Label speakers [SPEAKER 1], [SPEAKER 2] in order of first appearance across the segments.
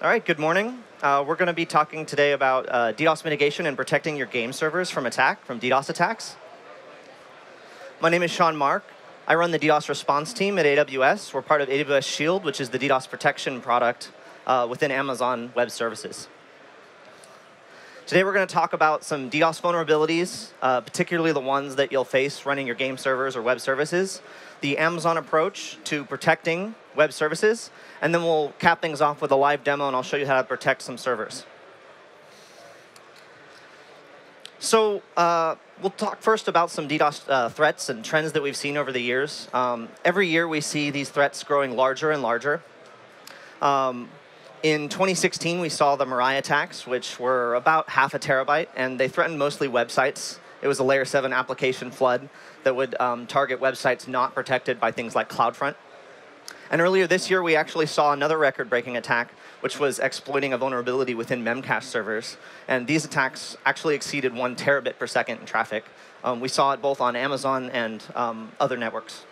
[SPEAKER 1] All right, good morning. Uh, we're going to be talking today about uh, DDoS mitigation and protecting your game servers from attack, from DDoS attacks. My name is Sean Mark. I run the DDoS response team at AWS. We're part of AWS Shield, which is the DDoS protection product uh, within Amazon Web Services. Today we're going to talk about some DDoS vulnerabilities, uh, particularly the ones that you'll face running your game servers or web services, the Amazon approach to protecting web services, and then we'll cap things off with a live demo and I'll show you how to protect some servers. So uh, we'll talk first about some DDoS uh, threats and trends that we've seen over the years. Um, every year we see these threats growing larger and larger. Um, in 2016, we saw the Mirai attacks, which were about half a terabyte, and they threatened mostly websites. It was a layer 7 application flood that would um, target websites not protected by things like CloudFront. And earlier this year, we actually saw another record-breaking attack, which was exploiting a vulnerability within Memcache servers. And these attacks actually exceeded one terabit per second in traffic. Um, we saw it both on Amazon and um, other networks.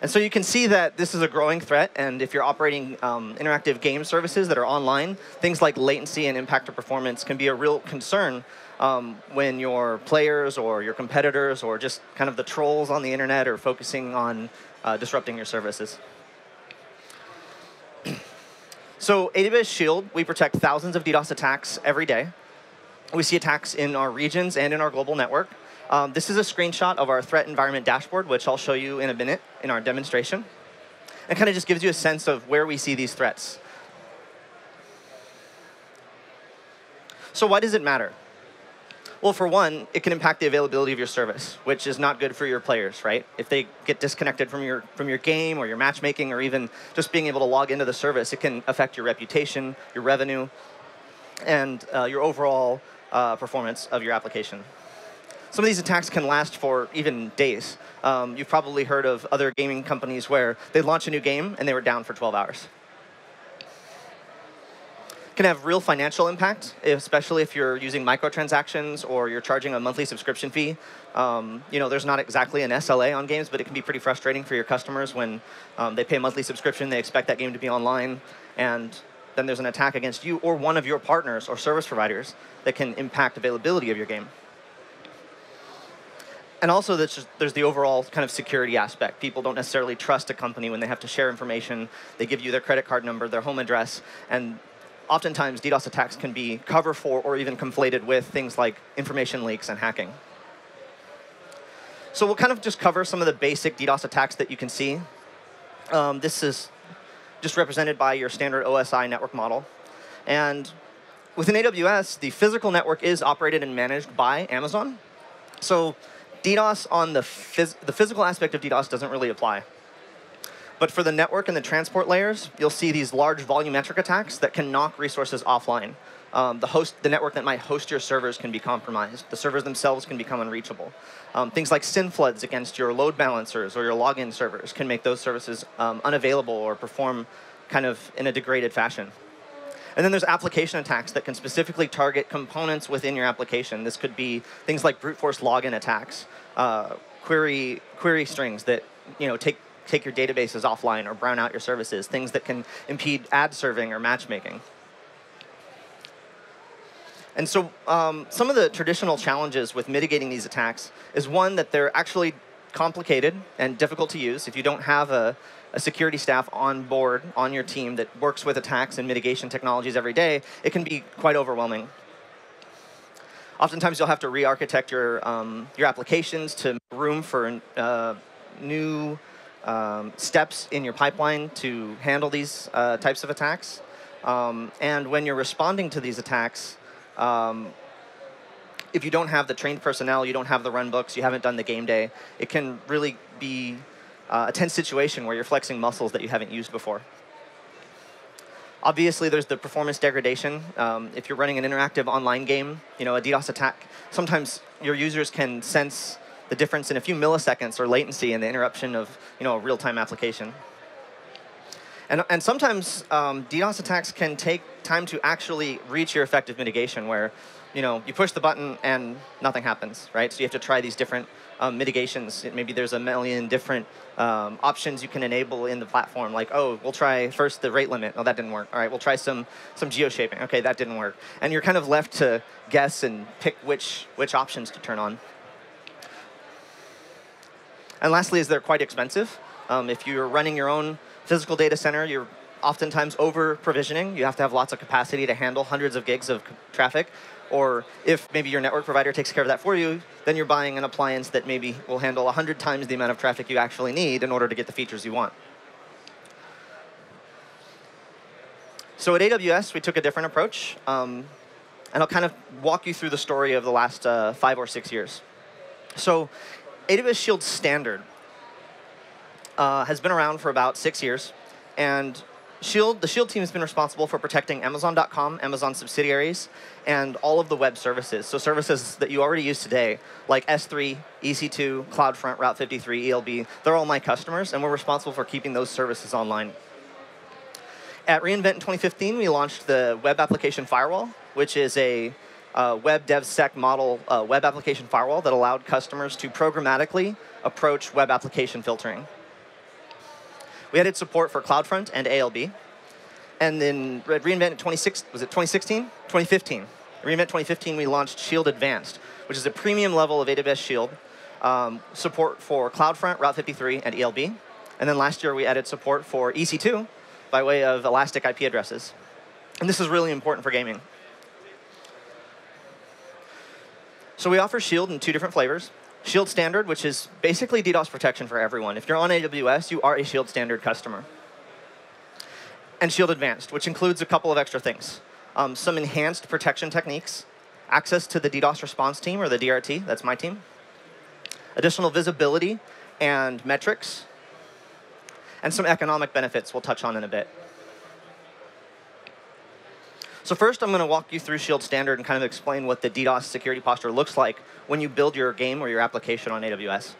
[SPEAKER 1] And so you can see that this is a growing threat, and if you're operating um, interactive game services that are online, things like latency and impact to performance can be a real concern um, when your players or your competitors or just kind of the trolls on the internet are focusing on uh, disrupting your services. so AWS Shield, we protect thousands of DDoS attacks every day. We see attacks in our regions and in our global network. Um, this is a screenshot of our threat environment dashboard, which I'll show you in a minute in our demonstration. It kind of just gives you a sense of where we see these threats. So why does it matter? Well, for one, it can impact the availability of your service, which is not good for your players, right? If they get disconnected from your, from your game or your matchmaking or even just being able to log into the service, it can affect your reputation, your revenue, and uh, your overall uh, performance of your application. Some of these attacks can last for even days. Um, you've probably heard of other gaming companies where they launch a new game and they were down for 12 hours. Can have real financial impact, especially if you're using microtransactions or you're charging a monthly subscription fee. Um, you know, there's not exactly an SLA on games, but it can be pretty frustrating for your customers when um, they pay a monthly subscription, they expect that game to be online, and then there's an attack against you or one of your partners or service providers that can impact availability of your game and also there's, there's the overall kind of security aspect. People don't necessarily trust a company when they have to share information. They give you their credit card number, their home address, and oftentimes DDoS attacks can be cover for or even conflated with things like information leaks and hacking. So we'll kind of just cover some of the basic DDoS attacks that you can see. Um, this is just represented by your standard OSI network model. And within AWS, the physical network is operated and managed by Amazon. So DDoS on the, phys the physical aspect of DDoS doesn't really apply. But for the network and the transport layers, you'll see these large volumetric attacks that can knock resources offline. Um, the, host, the network that might host your servers can be compromised. The servers themselves can become unreachable. Um, things like SYN floods against your load balancers or your login servers can make those services um, unavailable or perform kind of in a degraded fashion. And then there's application attacks that can specifically target components within your application. This could be things like brute force login attacks, uh, query, query strings that you know, take, take your databases offline or brown out your services, things that can impede ad serving or matchmaking. And so um, some of the traditional challenges with mitigating these attacks is one, that they're actually complicated and difficult to use. If you don't have a, a security staff on board on your team that works with attacks and mitigation technologies every day, it can be quite overwhelming. Oftentimes, you'll have to re-architect your, um, your applications to room for uh, new um, steps in your pipeline to handle these uh, types of attacks. Um, and when you're responding to these attacks, um, if you don't have the trained personnel, you don't have the run books, you haven't done the game day, it can really be uh, a tense situation where you're flexing muscles that you haven't used before. Obviously, there's the performance degradation. Um, if you're running an interactive online game, you know, a DDoS attack, sometimes your users can sense the difference in a few milliseconds or latency in the interruption of you know, a real-time application. And, and sometimes um, DDoS attacks can take time to actually reach your effective mitigation where you know, you push the button and nothing happens, right? So you have to try these different um, mitigations. Maybe there's a million different um, options you can enable in the platform. Like, oh, we'll try first the rate limit. Oh, that didn't work. All right, we'll try some some geoshaping. Okay, that didn't work. And you're kind of left to guess and pick which which options to turn on. And lastly, is they're quite expensive. Um, if you're running your own physical data center, you're oftentimes over provisioning. You have to have lots of capacity to handle hundreds of gigs of traffic. Or if maybe your network provider takes care of that for you, then you're buying an appliance that maybe will handle 100 times the amount of traffic you actually need in order to get the features you want. So at AWS, we took a different approach. Um, and I'll kind of walk you through the story of the last uh, five or six years. So AWS Shield Standard uh, has been around for about six years. And Shield, the Shield team has been responsible for protecting Amazon.com, Amazon subsidiaries, and all of the web services. So services that you already use today, like S3, EC2, CloudFront, Route 53, ELB, they're all my customers, and we're responsible for keeping those services online. At reInvent in 2015, we launched the Web Application Firewall, which is a uh, web DevSec model uh, web application firewall that allowed customers to programmatically approach web application filtering. We added support for CloudFront and ALB. And then at reInvent in 26, was it 2016? 2015. reInvent 2015, we launched Shield Advanced, which is a premium level of AWS Shield, um, support for CloudFront, Route 53, and ELB. And then last year, we added support for EC2 by way of elastic IP addresses. And this is really important for gaming. So we offer Shield in two different flavors. Shield Standard, which is basically DDoS protection for everyone. If you're on AWS, you are a Shield Standard customer. And Shield Advanced, which includes a couple of extra things. Um, some enhanced protection techniques, access to the DDoS response team, or the DRT, that's my team, additional visibility and metrics, and some economic benefits we'll touch on in a bit. So first, I'm going to walk you through Shield Standard and kind of explain what the DDoS security posture looks like when you build your game or your application on AWS.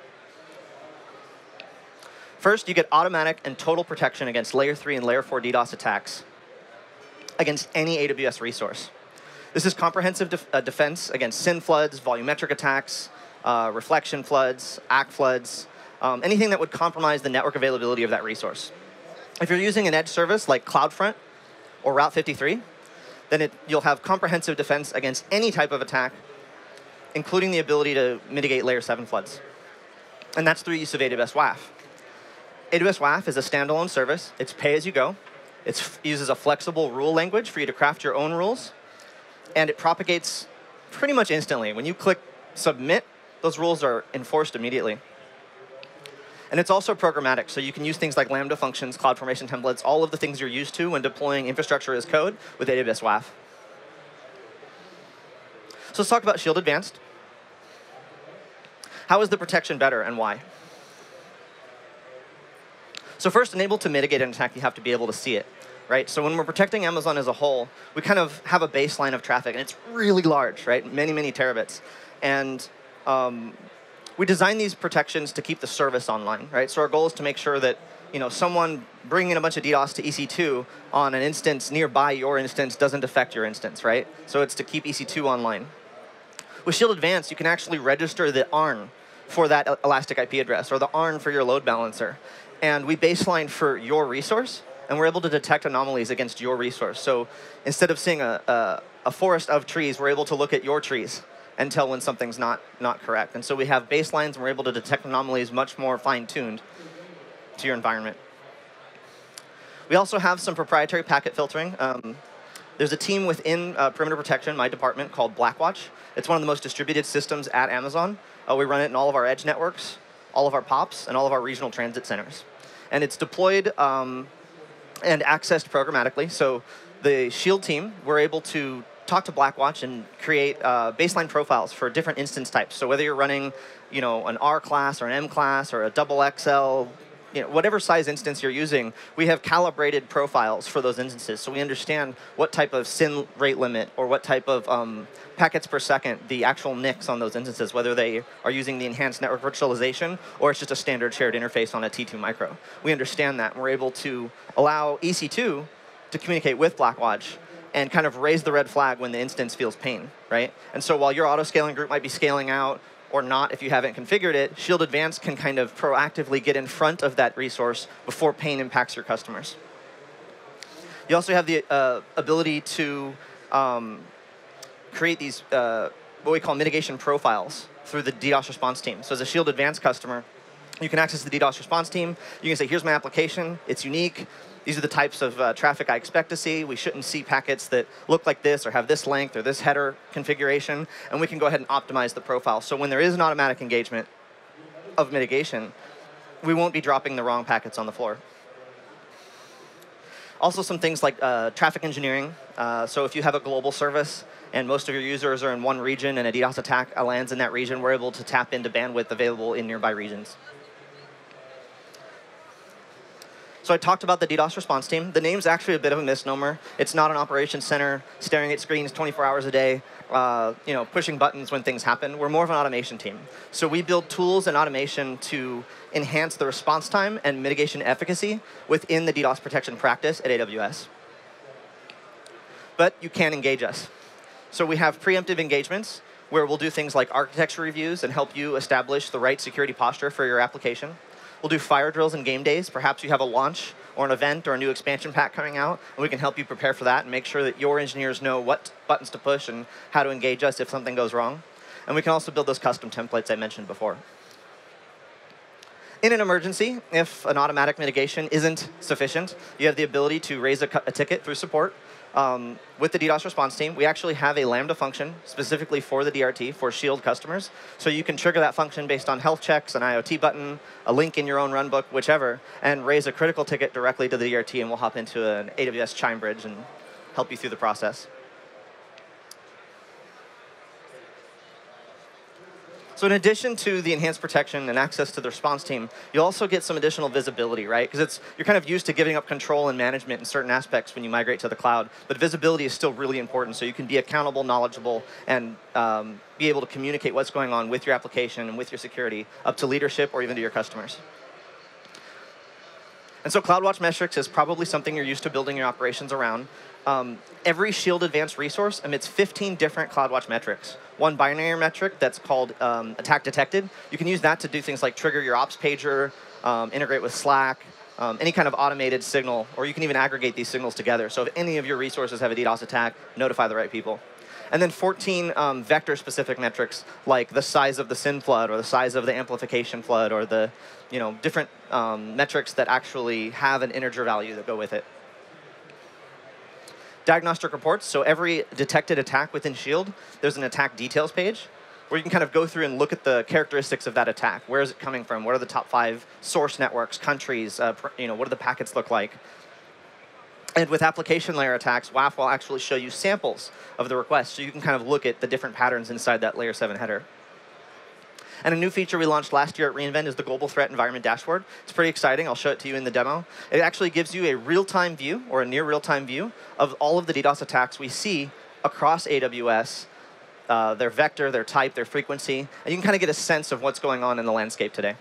[SPEAKER 1] First, you get automatic and total protection against layer 3 and layer 4 DDoS attacks against any AWS resource. This is comprehensive def uh, defense against SYN floods, volumetric attacks, uh, reflection floods, ACK floods, um, anything that would compromise the network availability of that resource. If you're using an edge service like CloudFront or Route 53, then it, you'll have comprehensive defense against any type of attack, including the ability to mitigate layer 7 floods. And that's through use of AWS WAF. AWS WAF is a standalone service. It's pay as you go. It uses a flexible rule language for you to craft your own rules. And it propagates pretty much instantly. When you click submit, those rules are enforced immediately. And it's also programmatic, so you can use things like Lambda functions, CloudFormation templates, all of the things you're used to when deploying infrastructure as code with AWS WAF. So let's talk about Shield Advanced. How is the protection better and why? So first, enable to mitigate an attack, you have to be able to see it. Right? So when we're protecting Amazon as a whole, we kind of have a baseline of traffic, and it's really large, right? Many, many terabits. And um, we design these protections to keep the service online, right? So our goal is to make sure that you know someone bringing a bunch of DDoS to EC2 on an instance nearby your instance doesn't affect your instance, right? So it's to keep EC2 online. With Shield Advanced, you can actually register the ARN for that elastic IP address or the ARN for your load balancer. And we baseline for your resource, and we're able to detect anomalies against your resource. So instead of seeing a, a, a forest of trees, we're able to look at your trees and tell when something's not, not correct. And so we have baselines and we're able to detect anomalies much more fine-tuned to your environment. We also have some proprietary packet filtering. Um, there's a team within uh, Perimeter Protection, my department, called Blackwatch. It's one of the most distributed systems at Amazon. Uh, we run it in all of our edge networks, all of our POPs, and all of our regional transit centers. And it's deployed um, and accessed programmatically. So the Shield team, we're able to talk to Blackwatch and create uh, baseline profiles for different instance types. So whether you're running, you know, an R class or an M class or a double XL, you know, whatever size instance you're using, we have calibrated profiles for those instances. So we understand what type of SYN rate limit or what type of um, packets per second the actual NICs on those instances, whether they are using the enhanced network virtualization or it's just a standard shared interface on a T2 micro. We understand that and we're able to allow EC2 to communicate with Blackwatch and kind of raise the red flag when the instance feels pain, right? And so while your auto scaling group might be scaling out or not if you haven't configured it, Shield Advanced can kind of proactively get in front of that resource before pain impacts your customers. You also have the uh, ability to um, create these, uh, what we call mitigation profiles through the DDoS response team. So as a Shield Advanced customer, you can access the DDoS response team. You can say, here's my application. It's unique. These are the types of uh, traffic I expect to see. We shouldn't see packets that look like this or have this length or this header configuration. And we can go ahead and optimize the profile. So when there is an automatic engagement of mitigation, we won't be dropping the wrong packets on the floor. Also some things like uh, traffic engineering. Uh, so if you have a global service and most of your users are in one region and a DDoS attack lands in that region, we're able to tap into bandwidth available in nearby regions. So I talked about the DDoS response team. The name's actually a bit of a misnomer. It's not an operations center staring at screens 24 hours a day, uh, you know, pushing buttons when things happen. We're more of an automation team. So we build tools and automation to enhance the response time and mitigation efficacy within the DDoS protection practice at AWS. But you can engage us. So we have preemptive engagements where we'll do things like architecture reviews and help you establish the right security posture for your application. We'll do fire drills and game days. Perhaps you have a launch or an event or a new expansion pack coming out, and we can help you prepare for that and make sure that your engineers know what buttons to push and how to engage us if something goes wrong. And we can also build those custom templates I mentioned before. In an emergency, if an automatic mitigation isn't sufficient, you have the ability to raise a, a ticket through support um, with the DDoS response team, we actually have a Lambda function specifically for the DRT for Shield customers. So you can trigger that function based on health checks, an IoT button, a link in your own runbook, whichever, and raise a critical ticket directly to the DRT, and we'll hop into an AWS Chime Bridge and help you through the process. So in addition to the enhanced protection and access to the response team, you also get some additional visibility, right? Because it's you're kind of used to giving up control and management in certain aspects when you migrate to the cloud, but visibility is still really important. So you can be accountable, knowledgeable, and um, be able to communicate what's going on with your application and with your security up to leadership or even to your customers. And so CloudWatch metrics is probably something you're used to building your operations around. Um, every Shield Advanced resource emits 15 different CloudWatch metrics. One binary metric that's called um, attack detected. You can use that to do things like trigger your ops pager, um, integrate with Slack, um, any kind of automated signal, or you can even aggregate these signals together. So if any of your resources have a DDoS attack, notify the right people. And then 14 um, vector-specific metrics, like the size of the SYN flood, or the size of the amplification flood, or the you know, different um, metrics that actually have an integer value that go with it. Diagnostic reports, so every detected attack within Shield, there's an attack details page where you can kind of go through and look at the characteristics of that attack. Where is it coming from? What are the top five source networks, countries? Uh, you know, what do the packets look like? And with application layer attacks, WAF will actually show you samples of the request, so you can kind of look at the different patterns inside that layer 7 header. And a new feature we launched last year at reInvent is the Global Threat Environment Dashboard. It's pretty exciting. I'll show it to you in the demo. It actually gives you a real-time view, or a near real-time view, of all of the DDoS attacks we see across AWS, uh, their vector, their type, their frequency, and you can kind of get a sense of what's going on in the landscape today.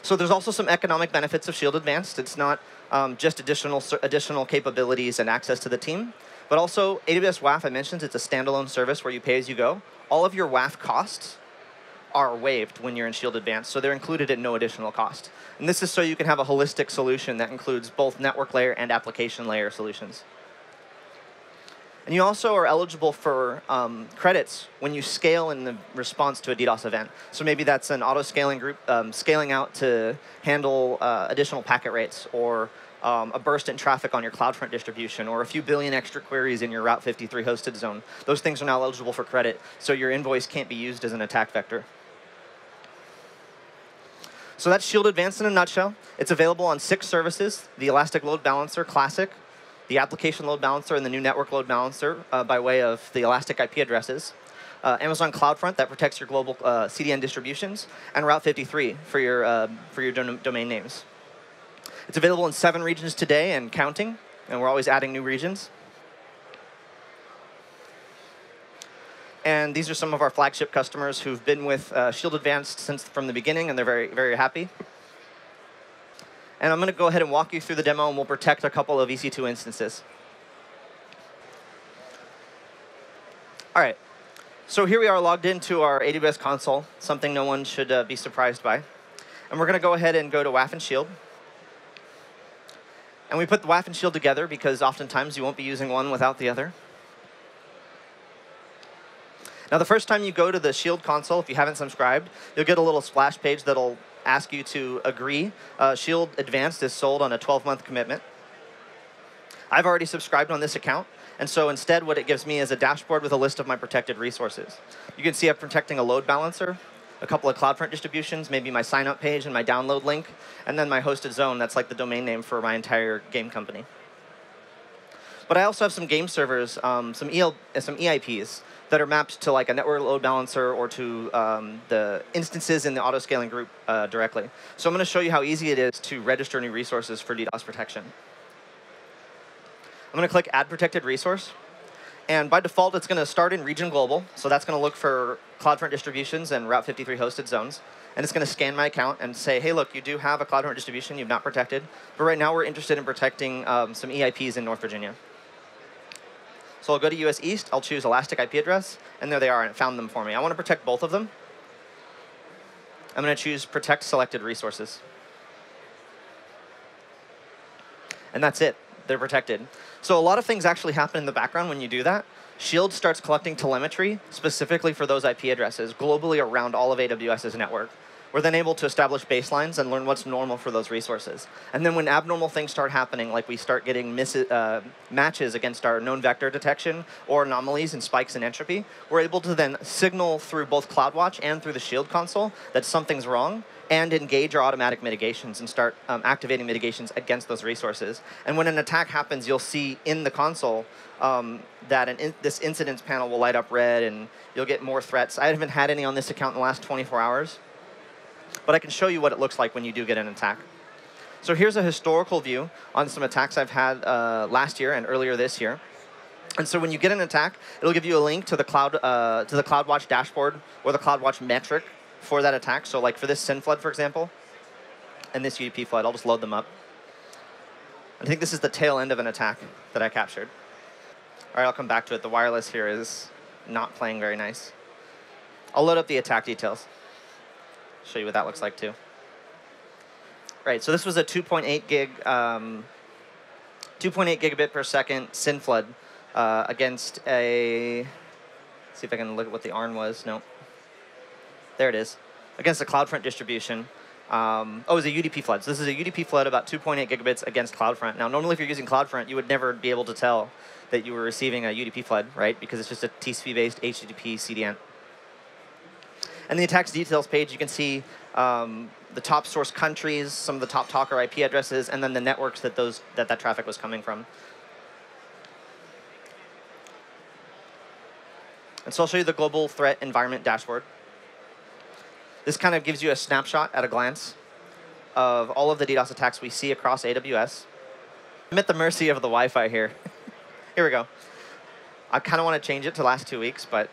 [SPEAKER 1] So there's also some economic benefits of Shield Advanced. It's not um, just additional, additional capabilities and access to the team, but also AWS WAF, I mentioned, it's a standalone service where you pay as you go. All of your WAF costs are waived when you're in Shield Advanced, so they're included at no additional cost. And this is so you can have a holistic solution that includes both network layer and application layer solutions. And you also are eligible for um, credits when you scale in the response to a DDoS event. So maybe that's an auto-scaling group um, scaling out to handle uh, additional packet rates or um, a burst in traffic on your CloudFront distribution or a few billion extra queries in your Route 53 hosted zone. Those things are now eligible for credit, so your invoice can't be used as an attack vector. So that's Shield Advanced in a nutshell. It's available on six services, the Elastic Load Balancer Classic, the application load balancer and the new network load balancer uh, by way of the Elastic IP addresses. Uh, Amazon CloudFront that protects your global uh, CDN distributions, and Route 53 for your, uh, for your domain names. It's available in seven regions today and counting, and we're always adding new regions. And these are some of our flagship customers who've been with uh, Shield Advanced since from the beginning, and they're very, very happy. And I'm going to go ahead and walk you through the demo, and we'll protect a couple of EC2 instances. All right. So here we are logged into our AWS console, something no one should uh, be surprised by. And we're going to go ahead and go to WAF and Shield. And we put the WAF and Shield together because oftentimes you won't be using one without the other. Now, the first time you go to the Shield console, if you haven't subscribed, you'll get a little splash page that'll ask you to agree. Uh, Shield Advanced is sold on a 12-month commitment. I've already subscribed on this account, and so instead what it gives me is a dashboard with a list of my protected resources. You can see I'm protecting a load balancer, a couple of CloudFront distributions, maybe my sign up page and my download link, and then my hosted zone, that's like the domain name for my entire game company. But I also have some game servers, um, some, EL, uh, some EIPs that are mapped to like a network load balancer or to um, the instances in the auto scaling group uh, directly. So I'm going to show you how easy it is to register new resources for DDoS protection. I'm going to click Add Protected Resource. And by default, it's going to start in region global. So that's going to look for CloudFront distributions and Route 53 hosted zones. And it's going to scan my account and say, hey, look, you do have a CloudFront distribution you've not protected. But right now, we're interested in protecting um, some EIPs in North Virginia. So I'll go to US East, I'll choose Elastic IP address, and there they are, and it found them for me. I want to protect both of them. I'm going to choose Protect Selected Resources. And that's it. They're protected. So a lot of things actually happen in the background when you do that. Shield starts collecting telemetry specifically for those IP addresses globally around all of AWS's network. We're then able to establish baselines and learn what's normal for those resources. And then when abnormal things start happening, like we start getting uh, matches against our known vector detection or anomalies and spikes in entropy, we're able to then signal through both CloudWatch and through the Shield console that something's wrong and engage our automatic mitigations and start um, activating mitigations against those resources. And when an attack happens, you'll see in the console um, that in this incidents panel will light up red and you'll get more threats. I haven't had any on this account in the last 24 hours. But I can show you what it looks like when you do get an attack. So here's a historical view on some attacks I've had uh, last year and earlier this year. And so when you get an attack, it'll give you a link to the cloud uh, to the CloudWatch dashboard or the CloudWatch metric for that attack. So like for this SYN flood, for example, and this UDP flood, I'll just load them up. I think this is the tail end of an attack that I captured. All right, I'll come back to it. The wireless here is not playing very nice. I'll load up the attack details show you what that looks like too. Right, so this was a 2.8 gig, um, 2.8 gigabit per second SYN flood uh, against a, see if I can look at what the ARN was, no. There it is, against a CloudFront distribution. Um, oh, it was a UDP flood. So this is a UDP flood about 2.8 gigabits against CloudFront. Now, normally if you're using CloudFront, you would never be able to tell that you were receiving a UDP flood, right? Because it's just a TCP-based HTTP CDN. And the attacks details page, you can see um, the top source countries, some of the top talker IP addresses, and then the networks that those that, that traffic was coming from. And so I'll show you the global threat environment dashboard. This kind of gives you a snapshot at a glance of all of the DDoS attacks we see across AWS. I'm at the mercy of the Wi-Fi here. here we go. I kind of want to change it to last two weeks, but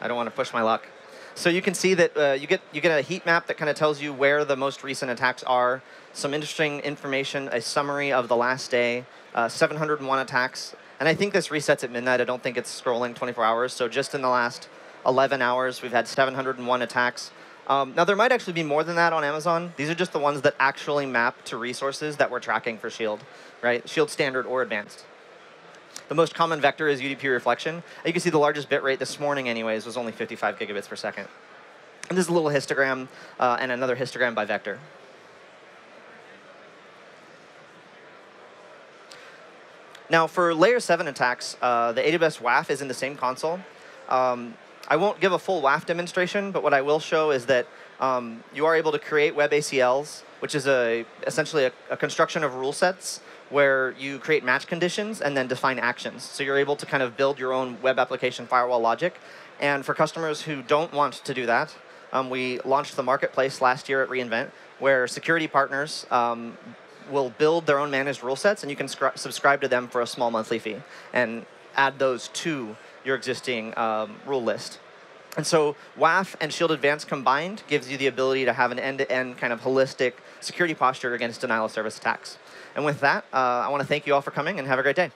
[SPEAKER 1] I don't want to push my luck. So you can see that uh, you get you get a heat map that kind of tells you where the most recent attacks are. Some interesting information, a summary of the last day, uh, 701 attacks. And I think this resets at midnight. I don't think it's scrolling 24 hours. So just in the last 11 hours, we've had 701 attacks. Um, now, there might actually be more than that on Amazon. These are just the ones that actually map to resources that we're tracking for Shield, right? Shield Standard or Advanced. The most common vector is UDP reflection. You can see the largest bit rate this morning anyways was only 55 gigabits per second. And this is a little histogram uh, and another histogram by vector. Now, for layer 7 attacks, uh, the AWS WAF is in the same console. Um, I won't give a full WAF demonstration, but what I will show is that um, you are able to create web ACLs, which is a, essentially a, a construction of rule sets where you create match conditions and then define actions. So you're able to kind of build your own web application firewall logic. And for customers who don't want to do that, um, we launched the marketplace last year at reInvent, where security partners um, will build their own managed rule sets, and you can subscribe to them for a small monthly fee and add those to your existing um, rule list. And so WAF and Shield Advanced combined gives you the ability to have an end-to-end -end kind of holistic security posture against denial of service attacks. And with that, uh, I want to thank you all for coming and have a great day.